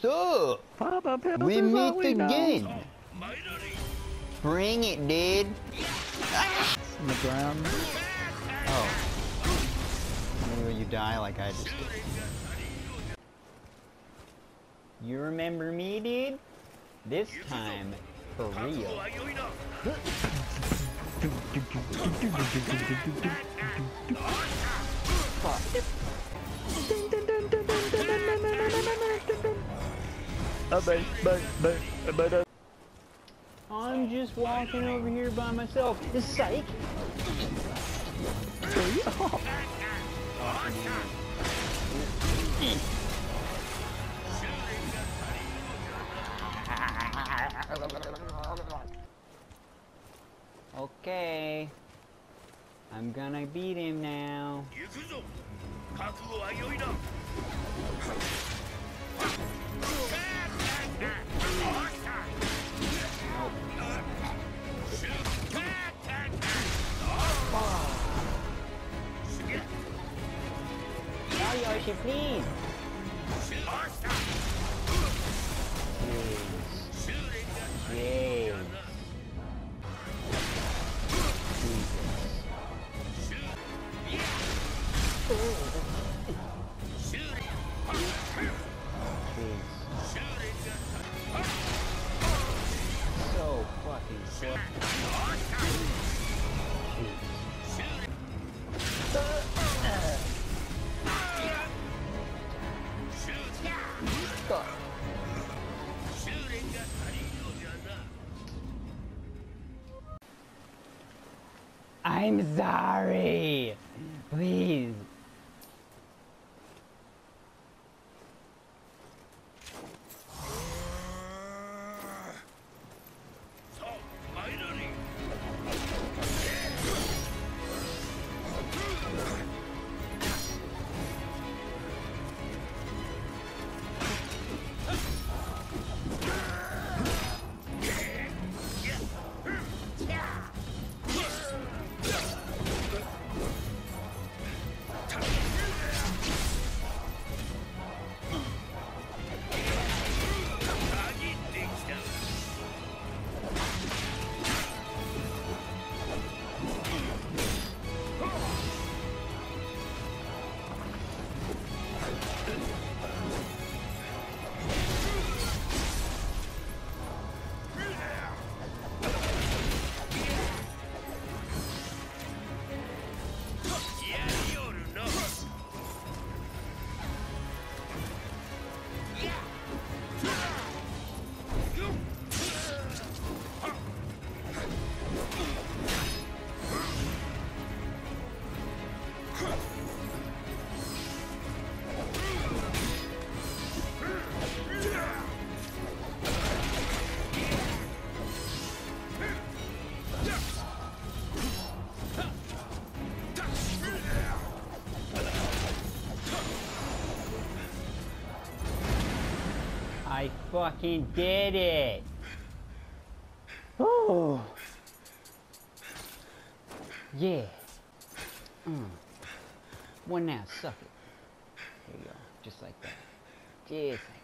So, we meet again. Bring it, dude. On the ground. Oh. Maybe you die like I just did. You remember me, dude? This time, for real. I'm just walking over here by myself. This psych! Okay. I'm gonna beat him now. Nagayoshi, please. Jeez. So fucking sick. I'm sorry. Please. I fucking did it. Oh. Yeah. Mm. One now, suck it. There you go. Just like that. Just like